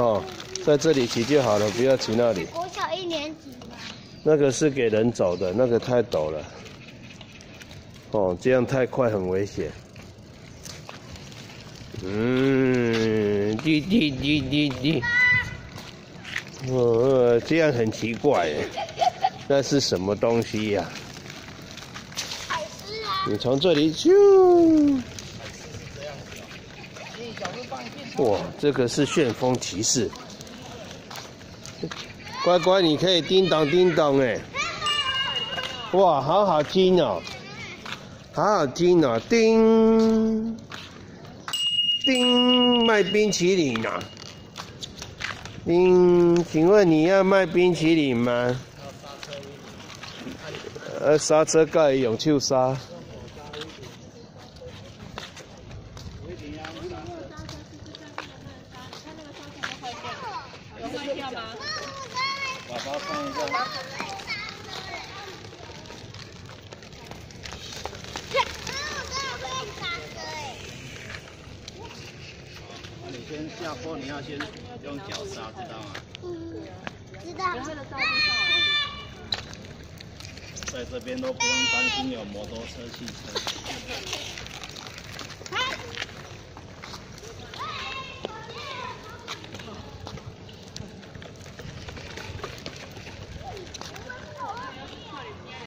哦，在这里骑就好了，不要骑那里。国小一年级吗？那个是给人走的，那个太陡了。哦，这样太快很危险。嗯，滴滴滴滴滴。哦，这样很奇怪哎，那是什么东西呀？海狮啊！你从这里咻。哇，这个是旋风骑士。乖乖，你可以叮当叮当哎！哇，好好听哦，好好听哦，叮叮，卖冰淇淋啊！叮，请问你要卖冰淇淋吗？呃，刹车盖用手刹。把它放一下。你先下坡，你要先用脚刹，知道吗？嗯，知道。在这边都不用担心有摩托车、汽车。